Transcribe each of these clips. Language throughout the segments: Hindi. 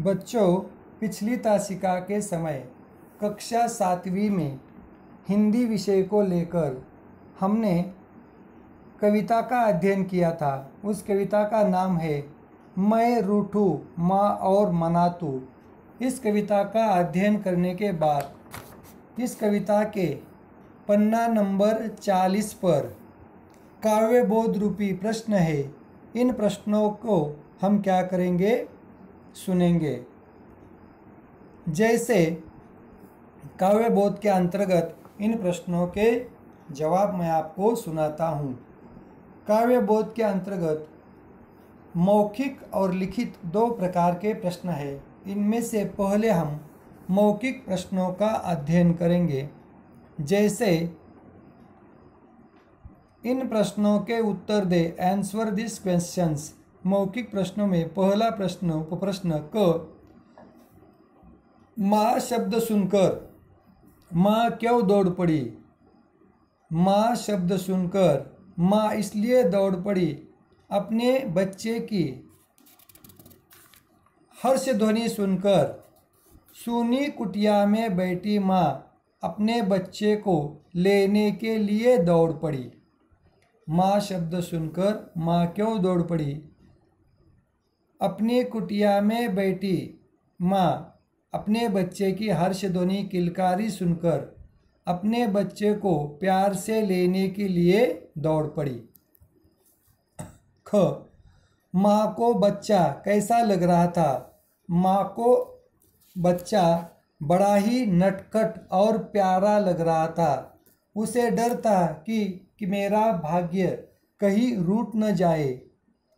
बच्चों, पिछली तासिका के समय, कक्षा सातवीं में हिंदी विषय को लेकर हमने कविता का अध्ययन किया था। उस कविता का नाम है, मैं रूठू, माँ और मनातू। इस कविता का अध्ययन करने के बाद, इस कविता के पन्ना नंबर चालीस पर काव्य बोध रूपी प्रश्न है। इन प्रश्नों को हम क्या करेंगे? सुनेंगे। जैसे काव्य बोध के अंतर्गत इन प्रश्नों के जवाब मैं आपको सुनाता हूँ। काव्य बोध के अंतर्गत मौखिक और लिखित दो प्रकार के प्रश्न है। इनमें से पहले हम मौखिक प्रश्नों का अध्ययन करेंगे। जैसे, इन प्रश्नों के उत्तर दे आंसर दिस क्वेश्चंस मौखिक प्रश्नों में पहला प्रश्न, उपप्रश्न क। माँ शब्द सुनकर। माँ क्यों दौड़ पड़ी? माँ शब्द सुनकर। माँ इसलिए दौड़ पड़ी अपने बच्चे की। हर्ष ध्वनि सुनकर। सुनी कुटिया में बैठी माँ अपने बच्चे को लेने के लिए दौड़ पड़ी। माँ शब्द सुनकर, माँ क्यों दौड़ पड़ी? अपनी कुटिया में बैठी माँ, अपने बच्चे की हर्ष ध्वनि किलकारी सुनकर अपने बच्चे को प्यार से लेने के लिए दौड़ पड़ी। ख, माँ को बच्चा कैसा लग रहा था? माँ को बच्चा बड़ा ही नटखट और प्यारा लग रहा था। उसे डर था कि कि मेरा भाग्य कहीं रूट न जाए।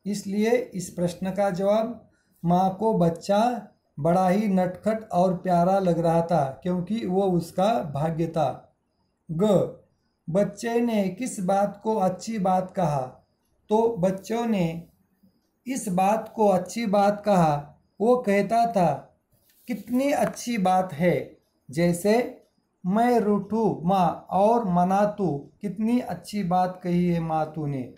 इसलिए इस प्रश्न का जवाब, माँ को बच्चा बड़ा ही नटखट और प्यारा लग रहा था, क्योंकि वो उसका भाग्य था। ग, बच्चे ने किस बात को अच्छी बात कहा? तो बच्चों ने इस बात को अच्छी बात कहा। वो कहता था, कितनी अच्छी बात है, जैसे मैं रूठू माँ और मना तू कितनी अच्छी बात कही है माँ तूने।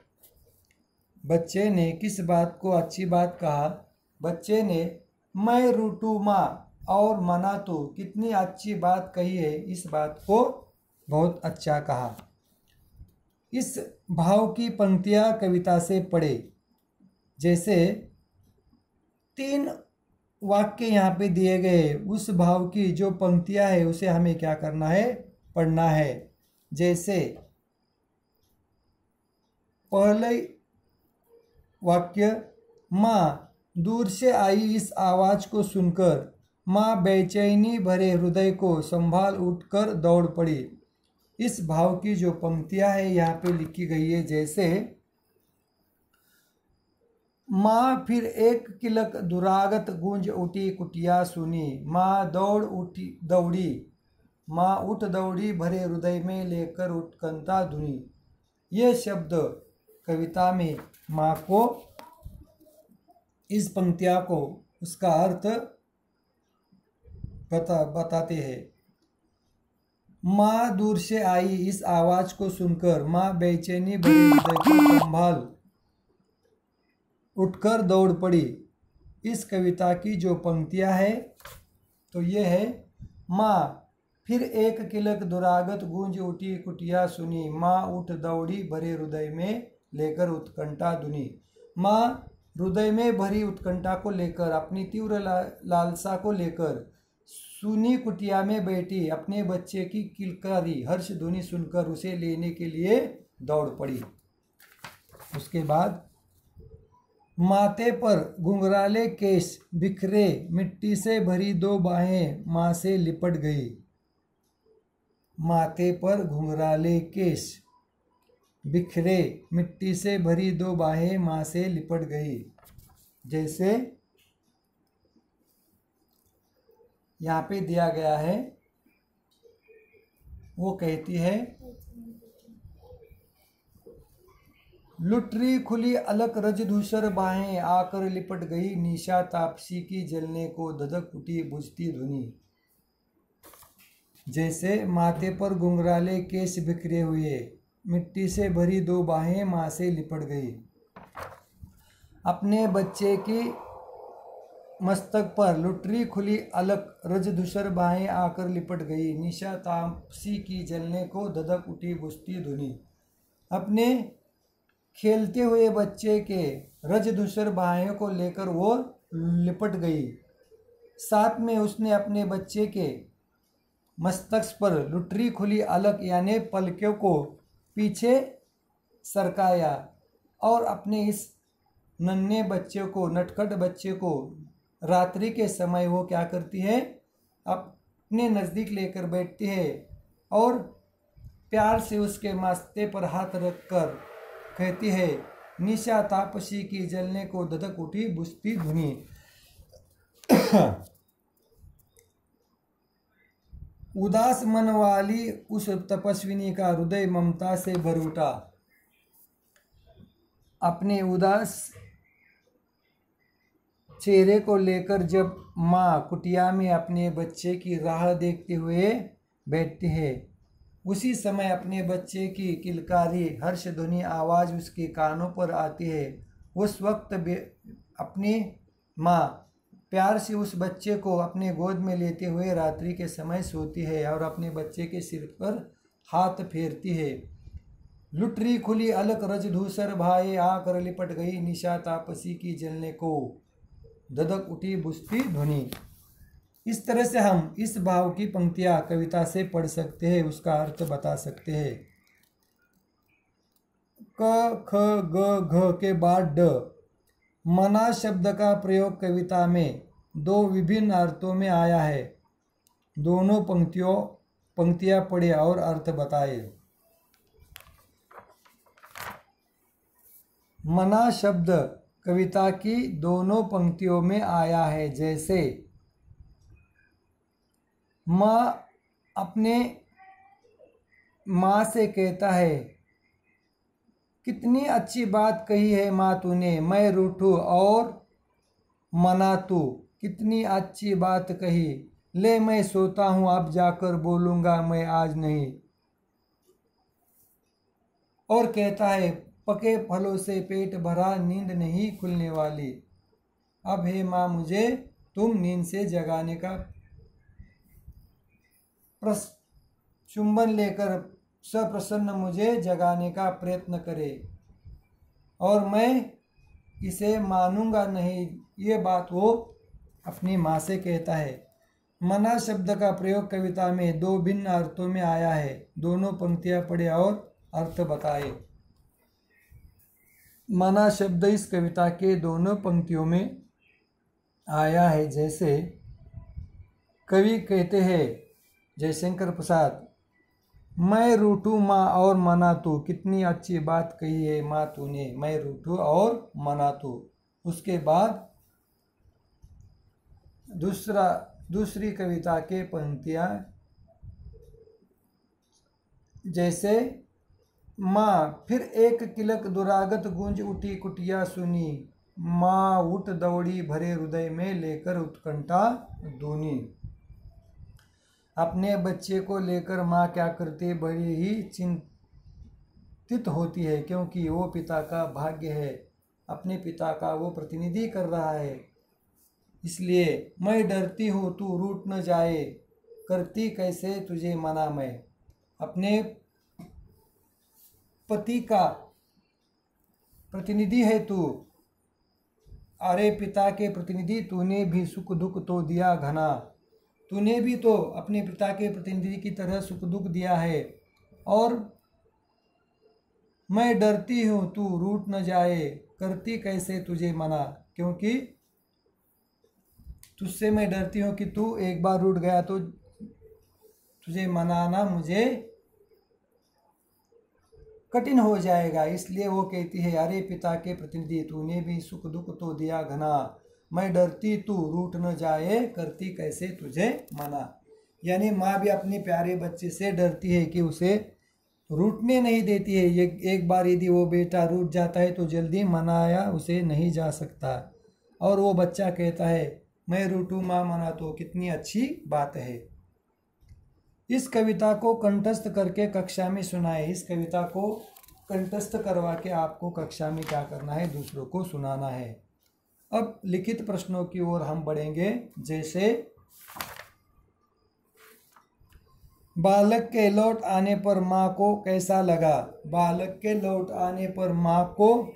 बच्चे ने किस बात को अच्छी बात कहा? बच्चे ने, मैं रूठू माँ और मना तो कितनी अच्छी बात कही है, इस बात को बहुत अच्छा कहा। इस भाव की पंक्तियाँ कविता से पढ़े। जैसे, तीन वाक्य यहाँ पे दिए गए उस भाव की जो पंक्तियाँ है, उसे हमें क्या करना है? पढ़ना है। जैसे, पहले वाक्य, माँ, दूर से आई इस आवाज़ को सुनकर। माँ, बेचैनी भरे हृदय को संभाल उठकर दौड़ पड़ी। इस भाव की जो पंक्तियाँ है, यहाँ पे लिखी गई है, जैसे, माँ, फिर एक किलक दुरागत गूंज उठी, कुटिया सुनी। माँ, दौड़ उठी, दौड़ी। माँ, उठ दौड़ी, भरे हृदय में लेकर उठकंता धुनी। ये शब्द कविता में माँ को, इस पंक्तिया को उसका अर्थ बता, बताते हैं। माँ दूर से आई इस आवाज़ को सुनकर माँ बेचैनी हृदय को संभाल उठकर दौड़ पड़ी। इस कविता की जो पंक्तियाँ है तो ये है, माँ, फिर एक किलक दुरागत गूंज उठी कुटिया सुनी। माँ उठ दौड़ी भरे हृदय में लेकर उत्कंठा धुनी माँ हृदय में भरी उत्कंठा को लेकर अपनी तीव्र ला, लालसा को लेकर सुनी कुटिया में बैठी अपने बच्चे की किलकारी हर्ष ध्वनि सुनकर उसे लेने के लिए दौड़ पड़ी। उसके बाद माथे पर घुंघराले केश बिखरे मिट्टी से भरी दो बाहें माँ से लिपट गई। माथे पर घुंघराले केश बिखरे, मिट्टी से भरी दो बाहें माँ से लिपट गई। जैसे यहाँ पे दिया गया है, वो कहती है, लुटरी खुली अलक रज धूसर बाहें आकर लिपट गई। निशा तापसी की जलने को धधक उठी बुझती धुनी जैसे माथे पर गुंगराले केस बिखरे हुए। मिट्टी से भरी दो बाहें माँ से लिपट गई। अपने बच्चे की मस्तक पर लुटरी खुली अलग रज रजधूसर बाहें आकर लिपट गई। निशा तापसी की जलने को धधक उठी बुस्ती धुनी। अपने खेलते हुए बच्चे के रजधूसर बाहें को लेकर वो लिपट गई। साथ में उसने अपने बच्चे के मस्तक पर लुटरी खुली अलग, यानी पलकों को पीछे सरकाया और अपने इस नन्हे बच्चे को, नटखट बच्चे को रात्रि के समय वो क्या करती है? अपने नज़दीक लेकर बैठती है और प्यार से उसके मास्ते पर हाथ रखकर कहती है, निशा तापसी की जलने को ददक उठी, बुझती धुनी। उदास मन वाली उस तपस्विनी का हृदय ममता से भर उठा। अपने उदास चेहरे को लेकर जब माँ कुटिया में अपने बच्चे की राह देखते हुए बैठती है, उसी समय अपने बच्चे की किलकारी हर्ष ध्वनि आवाज़ उसके कानों पर आती है। उस वक्त अपनी माँ प्यार से उस बच्चे को अपने गोद में लेते हुए रात्रि के समय सोती है और अपने बच्चे के सिर पर हाथ फेरती है। लुटरी खुली अलक रजधूसर भाई आकर लिपट गई निशा तापसी की जलने को। ददक उठी बुस्ती ध्वनि। इस तरह से हम इस भाव की पंक्तियाँ कविता से पढ़ सकते हैं, उसका अर्थ बता सकते हैं। क, ख, ग, घ के बाद ड। मना शब्द का प्रयोग कविता में दो विभिन्न अर्थों में आया है। दोनों पंक्तियों, पंक्तियाँ पढ़े और अर्थ बताए। मना शब्द कविता की दोनों पंक्तियों में आया है, जैसे, माँ अपने, माँ से कहता है, कितनी अच्छी बात कही है माँ तूने, मैं रूठू और मना तू कितनी अच्छी बात कही। ले मैं सोता हूँ, अब जाकर बोलूँगा मैं आज नहीं। और कहता है, पके फलों से पेट भरा नींद नहीं खुलने वाली। अब हे माँ, मुझे तुम नींद से जगाने का चुंबन लेकर सप्रसन्न मुझे जगाने का प्रयत्न करे। और मैं इसे मानूँगा नहीं, ये बात वो अपनी माँ से कहता है मना शब्द का प्रयोग कविता में दो भिन्न अर्थों में आया है। दोनों पंक्तियाँ पढ़े और अर्थ बताए। मना शब्द इस कविता के दोनों पंक्तियों में आया है। जैसे कवि कहते हैं, जयशंकर प्रसाद, मैं रूठू माँ और मना तू, कितनी अच्छी बात कही है माँ तूने। मैं रूठू और मना तू। उसके बाद दूसरा, दूसरी कविता के पंक्तियाँ जैसे, माँ, फिर एक किलक दुरागत गूंज उठी कुटिया सुनी। माँ उठ दौड़ी भरे हृदय में लेकर उत्कंठा दूनी। अपने बच्चे को लेकर माँ क्या करती, बड़ी ही चिंतित होती है, क्योंकि वो पिता का भाग्य है। अपने पिता का वो प्रतिनिधि कर रहा है। इसलिए मैं डरती हूँ तू रूट न जाए। करती कैसे तुझे मना मैं? अपने पति का प्रतिनिधि है तू। अरे पिता के प्रतिनिधि, तूने भी सुख दुख तो दिया घना। तूने भी तो अपने पिता के प्रतिनिधि की तरह सुख दुख दिया है। और मैं डरती हूँ तू रूट न जाए। करती कैसे तुझे मना? क्योंकि तुझसे मैं डरती हूँ कि तू एक बार रूट गया तो तुझे मनाना मुझे कठिन हो जाएगा। इसलिए वो कहती है, अरे पिता के प्रतिनिधि, तूने भी सुख दुख तो दिया घना। मैं डरती तू रूट न जाए, करती कैसे तुझे मना? यानी माँ भी अपने प्यारे बच्चे से डरती है कि उसे रूटने नहीं देती है। ये एक बार यदि वो बेटा रूट जाता है तो जल्दी मनाया उसे नहीं जा सकता। और वो बच्चा कहता है मैं रूटू माँ मना तो कितनी अच्छी बात है। इस कविता को कंठस्थ करके कक्षा में सुनाए। इस कविता को कंठस्थ करवा के आपको कक्षा में क्या करना है, दूसरों को सुनाना है। अब लिखित प्रश्नों की ओर हम बढ़ेंगे। जैसे, बालक के लौट आने पर माँ को कैसा लगा? बालक के लौट आने पर माँ को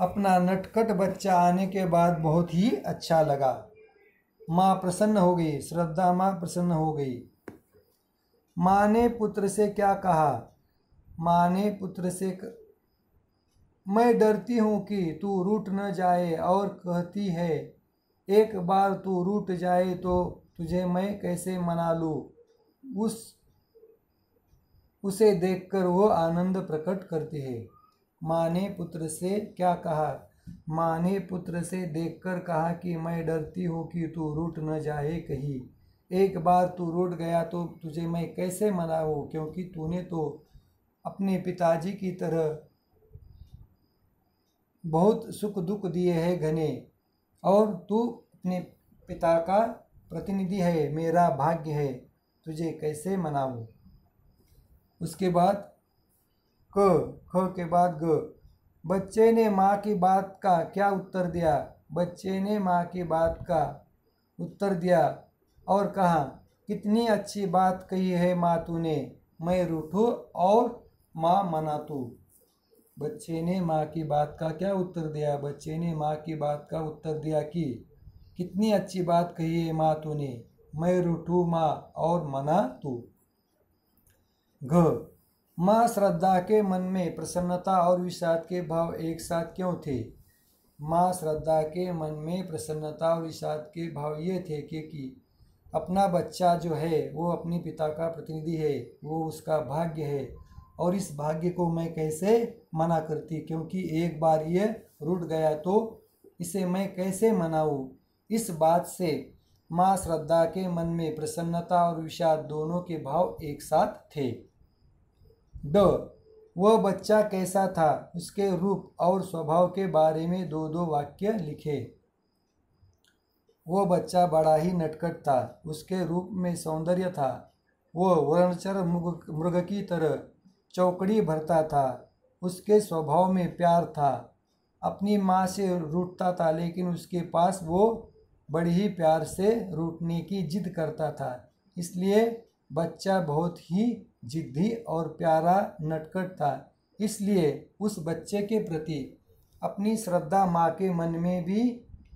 अपना नटखट बच्चा आने के बाद बहुत ही अच्छा लगा। माँ प्रसन्न हो गई, श्रद्धा माँ प्रसन्न हो गई। माँ ने पुत्र से क्या कहा? माँ ने पुत्र से क... मैं डरती हूँ कि तू रूट न जाए और कहती है, एक बार तू रूट जाए तो तुझे मैं कैसे मना लूँ? उस, उसे देखकर वो आनंद प्रकट करती है। माँ ने पुत्र से क्या कहा? माँ ने पुत्र से देखकर कहा कि मैं डरती हूँ कि तू रूठ न जाए कहीं। एक बार तू रूठ गया तो तुझे मैं कैसे मनाऊँ? क्योंकि तूने तो अपने पिताजी की तरह बहुत सुख दुख दिए हैं घने। और तू अपने पिता का प्रतिनिधि है, मेरा भाग्य है, तुझे कैसे मनाऊँ? उसके बाद क, ख के बाद ग। बच्चे ने माँ की बात का क्या उत्तर दिया? बच्चे ने माँ की बात का उत्तर दिया और कहा, कितनी अच्छी बात कही है माँ तूने, मैं रूठू और माँ मना तू। बच्चे ने माँ की बात का क्या उत्तर दिया? बच्चे ने माँ की बात का उत्तर दिया कि, कितनी अच्छी बात कही है माँ तूने, मैं रूठू माँ और मना तू। घ माँ श्रद्धा के मन में प्रसन्नता और विषाद के भाव एक साथ क्यों थे? माँ श्रद्धा के मन में प्रसन्नता और विषाद के भाव ये थे क्योंकि अपना बच्चा जो है, वो अपने पिता का प्रतिनिधि है, वो उसका भाग्य है। और इस भाग्य को मैं कैसे मना करती? क्योंकि एक बार ये रुट गया तो इसे मैं कैसे मनाऊँ? इस बात से माँ श्रद्धा के मन में प्रसन्नता और विषाद दोनों के भाव एक साथ थे। ड, वह बच्चा कैसा था? उसके रूप और स्वभाव के बारे में दो दो वाक्य लिखे। वो बच्चा बड़ा ही नटखट था। उसके रूप में सौंदर्य था। वो वर्णचर मृग मृग की तरह चौकड़ी भरता था। उसके स्वभाव में प्यार था। अपनी माँ से रूठता था, लेकिन उसके पास वो बड़ी ही प्यार से रूठने की जिद करता था। इसलिए बच्चा बहुत ही जिद्दी और प्यारा नटखट था। इसलिए उस बच्चे के प्रति अपनी श्रद्धा माँ के मन में भी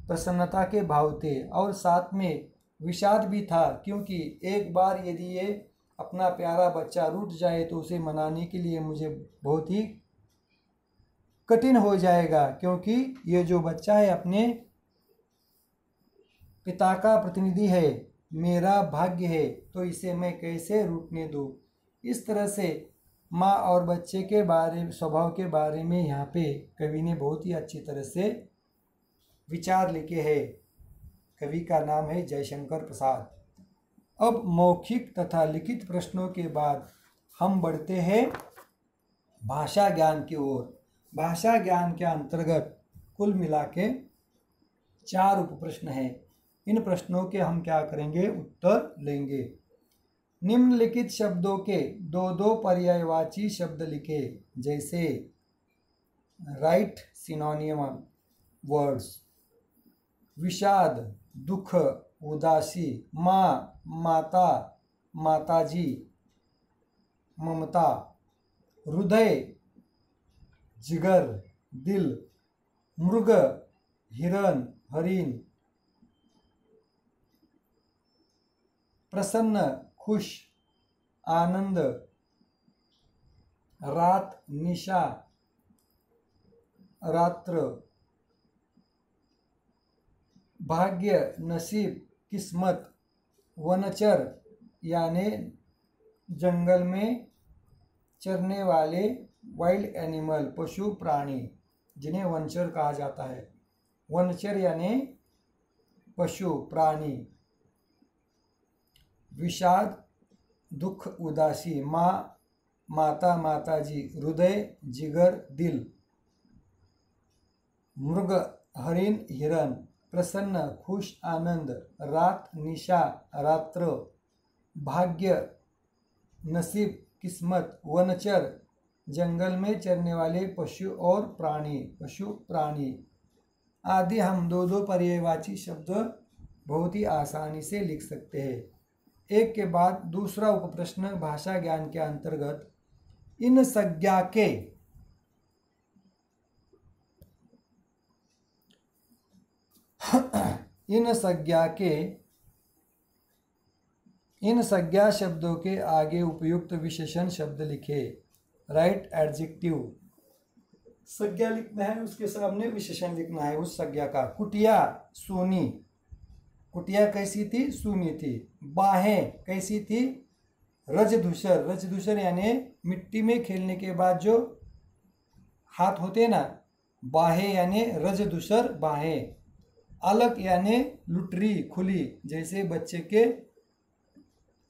प्रसन्नता के भाव थे और साथ में विषाद भी था, क्योंकि एक बार यदि ये अपना प्यारा बच्चा रूठ जाए तो उसे मनाने के लिए मुझे बहुत ही कठिन हो जाएगा, क्योंकि ये जो बच्चा है अपने पिता का प्रतिनिधि है, मेरा भाग्य है तो इसे मैं कैसे रूटने दूँ? इस तरह से माँ और बच्चे के बारे, स्वभाव के बारे में यहाँ पे कवि ने बहुत ही अच्छी तरह से विचार लिखे है। कवि का नाम है जयशंकर प्रसाद। अब मौखिक तथा लिखित प्रश्नों के बाद हम बढ़ते हैं भाषा ज्ञान की ओर। भाषा ज्ञान के अंतर्गत कुल मिला के चार उप प्रश्न हैं। इन प्रश्नों के हम क्या करेंगे? उत्तर लेंगे। निम्नलिखित शब्दों के दो दो पर्यायवाची शब्द लिखे, जैसे राइट सिनोनियम वर्ड्स विषाद, दुख, उदासी, माँ, माता, माताजी, ममता, हृदय, जिगर, दिल, मृग, हिरण, हरिण, प्रसन्न खुश, आनंद, रात, निशा, रात्र, भाग्य, नसीब, किस्मत, वनचर, यानी, जंगल में चरने वाले वाइल्ड एनिमल पशु, प्राणी, जिन्हें वनचर कहा जाता है। वनचर यानी पशु, प्राणी। विषाद, दुख, उदासी, माँ, माता, माताजी, हृदय, जिगर, दिल। मृग, हरिण, हिरण, प्रसन्न, खुश, आनंद, रात, निशा, रात्र, भाग्य, नसीब, किस्मत, वनचर, जंगल में चरने वाले पशु और प्राणी, पशु प्राणी। आदि हम दो दो पर्यायवाची शब्द बहुत ही आसानी से लिख सकते हैं। एक के बाद दूसरा उपप्रश्न भाषा ज्ञान के अंतर्गत, इन संज्ञा के। इन संज्ञा के, इन संज्ञा शब्दों के आगे उपयुक्त विशेषण शब्द लिखे। राइट एडजेक्टिव संज्ञा लिखना है, उसके सामने विशेषण लिखना है, उस संज्ञा का। कुटिया, सोनी। कुटिया कैसी थी? सुनी थी। बाहें कैसी थी? रजधूसर। रजधूसर यानी मिट्टी में खेलने के बाद जो हाथ होते ना, बाहें यानी रजधूसर बाहें। अलग यानी लुटरी, खुली, जैसे बच्चे के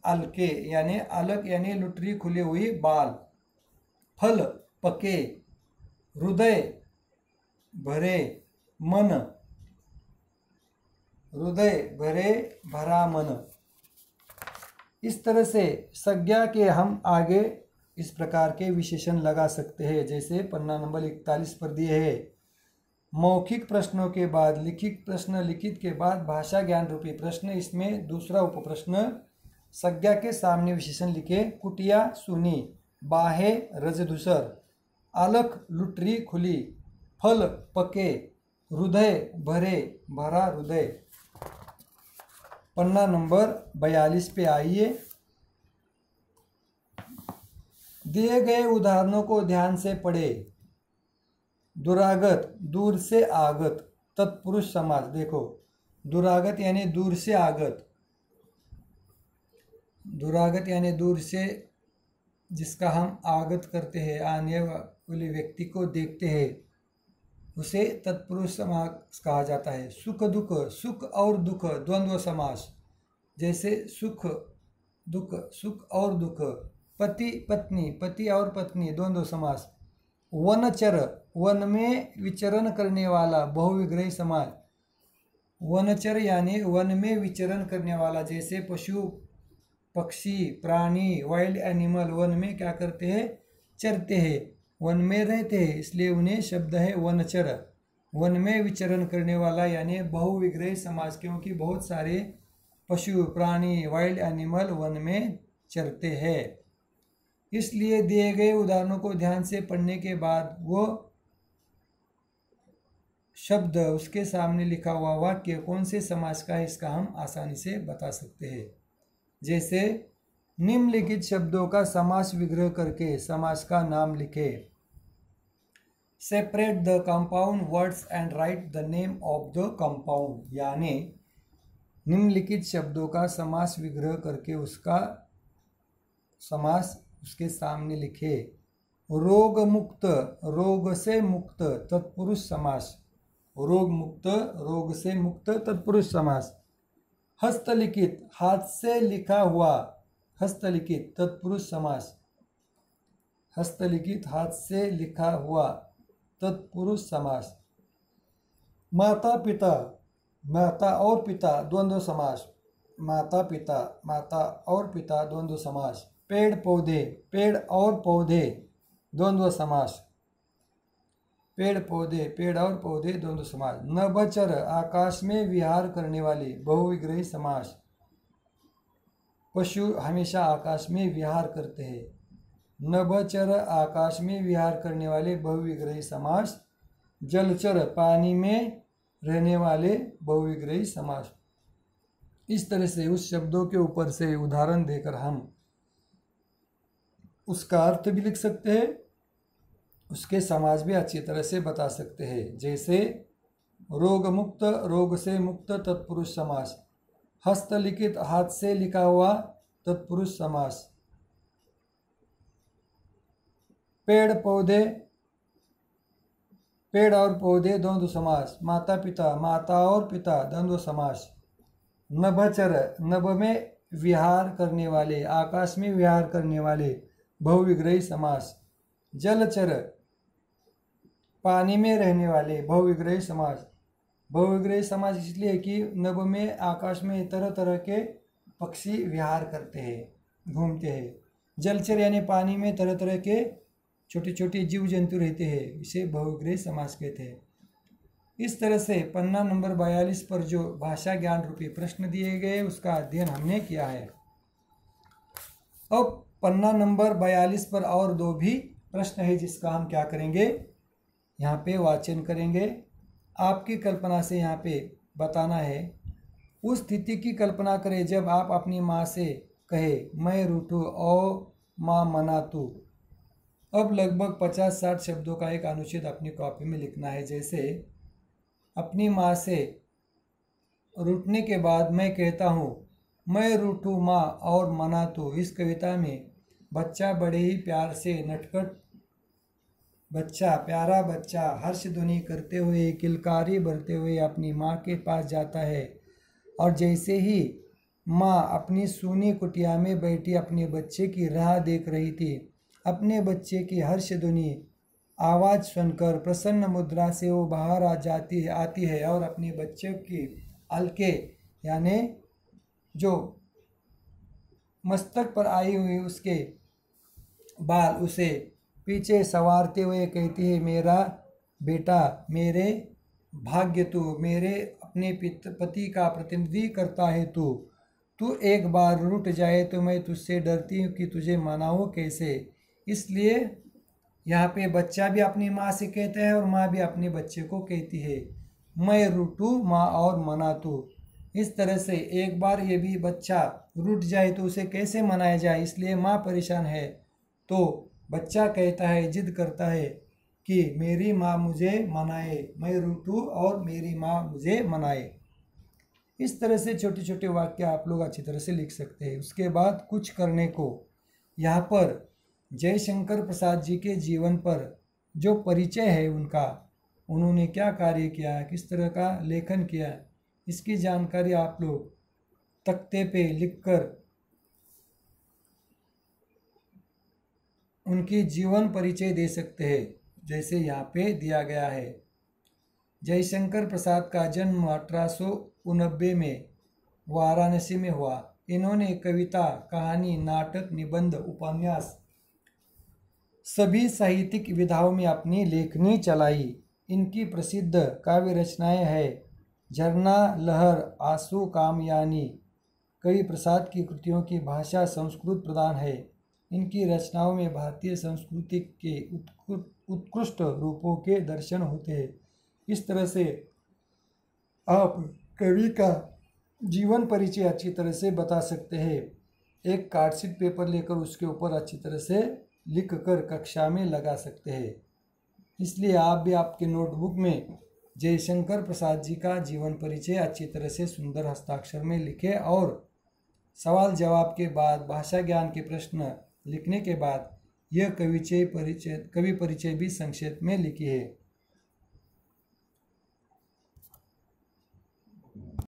अलके, यानी अलग यानी लुटरी, खुली हुई बाल। फल पके, हृदय भरे, मन हृदय भरे भरा मन। इस तरह से संज्ञा के हम आगे इस प्रकार के विशेषण लगा सकते हैं। जैसे पन्ना नंबर इकतालीस पर दिए है। मौखिक प्रश्नों के बाद, लिखित प्रश्न, लिखित के बाद, भाषा ज्ञान रूपी प्रश्न, इसमें दूसरा उप प्रश्न संज्ञा के सामने विशेषण लिखे, कुटिया सुनी, बाहे रजधूसर आलक लुटरी खुली, फल पके, हृदय भरे भरा हृदय। पन्ना नंबर बयालीस पे आइए। दिए गए उदाहरणों को ध्यान से पढ़े। दुरागत, दूर से आगत, तत्पुरुष समाज, देखो। दुरागत यानी दूर से आगत। दुरागत यानी दूर से, जिसका हम आगत करते हैं, आने वाले व्यक्ति को देखते हैं। उसे तत्पुरुष समास कहा जाता है। सुख, दुख, सुख और दुख, द्वंद्व समास। जैसे सुख, दुख, सुख और दुख, पति, पत्नी, पति और पत्नी, द्वंद्व समास। वनचर वन में विचरण करने वाला बहुविग्रही समाज। वनचर यानी वन में विचरण करने वाला, जैसे पशु, पक्षी, प्राणी वाइल्ड एनिमल वन में क्या करते हैं? चरते हैं। वन में रहते हैं इसलिए उन्हें शब्द है वनचर। वन में विचरण करने वाला, यानी बहुविग्रही समाज क्योंकि बहुत सारे पशु, प्राणी वाइल्ड एनिमल वन में चरते हैं। इसलिए दिए गए उदाहरणों को ध्यान से पढ़ने के बाद वो शब्द उसके सामने लिखा हुआ वाक्य कौन से समाज का है, इसका हम आसानी से बता सकते हैं। जैसे निम्नलिखित शब्दों का समास विग्रह करके समास का नाम लिखे। Separate the compound words and write the name of the compound यानी निम्नलिखित शब्दों का समास विग्रह करके उसका समास उसके सामने लिखे। रोग मुक्त रोग से मुक्त, तत्पुरुष समास। रोग मुक्त रोग से मुक्त, तत्पुरुष समास। हस्तलिखित, हाथ से लिखा हुआ हस्तलिखित, तत्पुरुष समास। हस्तलिखित हाथ से लिखा हुआ तत्पुरुष समास। माता पिता माता और पिता, द्वंद्व समास। माता पिता माता और पिता, द्वंद्व समास। पेड़ पौधे पेड़ और पौधे, द्वंद्व समास। पेड़ पौधे पेड़ और पौधे, द्वंद्व समास। नभचर आकाश में विहार करने वाले बहुविग्रही समास। पशु हमेशा आकाश में विहार करते हैं। नभचर आकाश में विहार करने वाले बहुविग्रही समास जलचर पानी में रहने वाले बहुविग्रही समास इस तरह से उस शब्दों के ऊपर से उदाहरण देकर हम उसका अर्थ भी लिख सकते हैं, उसके समाज भी अच्छी तरह से बता सकते हैं। जैसे रोग मुक्त रोग से मुक्त, तत्पुरुष समास हस्तलिखित हाथ से लिखा हुआ तत्पुरुष समास। पेड़, पौधे, पेड़ और पौधे, द्वंद्व समास। माता पिता माता और पिता, द्वंद्व समास। नभचर, नभ में विहार करने वाले, आकाश में विहार करने वाले, बहुविग्रही समास। जलचर, पानी में रहने वाले, बहुविग्रही समाज बहुविग्रही समाज इसलिए कि नभ में, आकाश में तरह तरह के पक्षी विहार करते हैं, घूमते हैं। जलचर यानी पानी में तरह तरह के छोटे छोटे जीव जंतु रहते हैं, इसे बहुविग्रही समाज कहते हैं। इस तरह से पन्ना नंबर बयालीस पर जो भाषा ज्ञान रूपी प्रश्न दिए गए, उसका अध्ययन हमने किया है। अब पन्ना नंबर बयालीस पर और दो भी प्रश्न है, जिसका हम क्या करेंगे? यहाँ पे वाचन करेंगे। आपकी कल्पना से यहाँ पे बताना है। उस स्थिति की कल्पना करें, जब आप अपनी माँ से कहे, मैं रूठू ओ माँ मना तू। अब लगभग पचास साठ शब्दों का एक अनुच्छेद अपनी कॉपी में लिखना है। जैसे, अपनी माँ से रूठने के बाद मैं कहता हूँ, मैं रूठू माँ और मना तू। इस कविता में बच्चा बड़े ही प्यार से नटखट बच्चा, प्यारा बच्चा हर्ष ध्वनि करते हुए, किलकारी भरते हुए अपनी माँ के पास जाता है। और जैसे ही माँ अपनी सूनी कुटिया में बैठी अपने बच्चे की राह देख रही थी, अपने बच्चे की हर्ष ध्वनि आवाज़ सुनकर प्रसन्न मुद्रा से वो बाहर आ जाती है आती है और अपने बच्चे की हल्के, यानी जो मस्तक पर आई हुई उसके बाल, उसे पीछे सवारते हुए कहती है, मेरा बेटा, मेरे भाग्य तू, मेरे अपने पति का प्रतिनिधि करता है तू। तू एक बार रुट जाए तो मैं तुझसे डरती हूँ कि तुझे मनाऊँ कैसे? इसलिए यहाँ पे बच्चा भी अपनी माँ से कहता है और माँ भी अपने बच्चे को कहती है, मैं रूटू माँ और मना तू। इस तरह से एक बार ये भी बच्चा रुट जाए तो उसे कैसे मनाया जाए? इसलिए माँ परेशान है। तो बच्चा कहता है, जिद करता है कि मेरी माँ मुझे मनाए, मैं रूटू और मेरी माँ मुझे मनाए। इस तरह से छोटे छोटे वाक्य आप लोग अच्छी तरह से लिख सकते हैं। उसके बाद कुछ करने को। यहाँ पर जयशंकर प्रसाद जी के जीवन पर जो परिचय है उनका, उन्होंने क्या कार्य किया, किस तरह का लेखन किया, इसकी जानकारी आप लोग तख्ते पे लिखकर उनकी जीवन परिचय दे सकते हैं, जैसे यहाँ पे दिया गया है। जयशंकर प्रसाद का जन्म अठारह सौ में वाराणसी में हुआ। इन्होंने कविता, कहानी, नाटक, निबंध, उपन्यास सभी साहित्यिक विधाओं में अपनी लेखनी चलाई। इनकी प्रसिद्ध काव्य रचनाएँ हैं, झरना, लहर, आँसू कामयानी कवि प्रसाद की कृतियों की भाषा संस्कृत प्रदान है। इनकी रचनाओं में भारतीय संस्कृति के उत्कृष्ट रूपों के दर्शन होते हैं। इस तरह से आप कवि का जीवन परिचय अच्छी तरह से बता सकते हैं। एक कार्डशीट पेपर लेकर उसके ऊपर अच्छी तरह से लिख कर कक्षा में लगा सकते हैं। इसलिए आप भी आपके नोटबुक में जयशंकर प्रसाद जी का जीवन परिचय अच्छी तरह से सुंदर हस्ताक्षर में लिखें और सवाल जवाब के बाद भाषा ज्ञान के प्रश्न लिखने के बाद यह कविचय परिचय कवि परिचय भी संक्षेप में लिखी है।